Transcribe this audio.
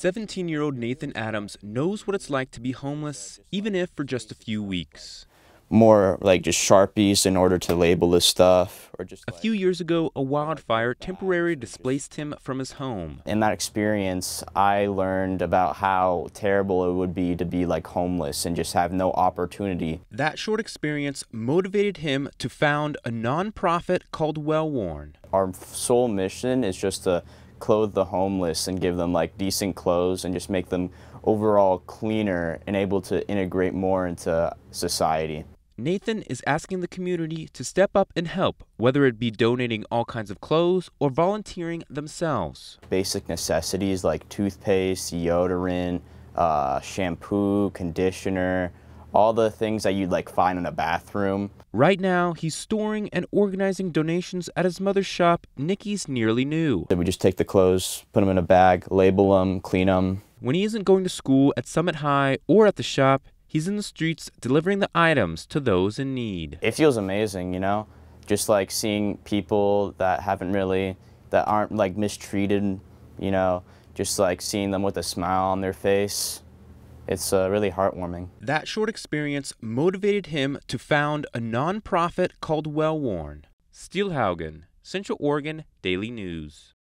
17 year old Nathan Adams knows what it's like to be homeless, even if for just a few weeks. More like just Sharpies in order to label this stuff, or just. A few years ago, a wildfire temporarily displaced him from his home. In that experience, I learned about how terrible it would be to be like homeless and just have no opportunity. That short experience motivated him to found a nonprofit called Wellworn. Our sole mission is just to clothe the homeless and give them like decent clothes and just make them overall cleaner and able to integrate more into society. Nathan is asking the community to step up and help, whether it be donating all kinds of clothes or volunteering themselves. Basic necessities like toothpaste, deodorant, uh, shampoo, conditioner, all the things that you'd like find in a bathroom. Right now, he's storing and organizing donations at his mother's shop, Nikki's Nearly New. We just take the clothes, put them in a bag, label them, clean them. When he isn't going to school at Summit High or at the shop, he's in the streets delivering the items to those in need. It feels amazing, you know, just like seeing people that haven't really, that aren't like mistreated, you know, just like seeing them with a smile on their face. It's uh, really heartwarming. That short experience motivated him to found a nonprofit called Wellworn. Steele Haugen, Central Oregon Daily News.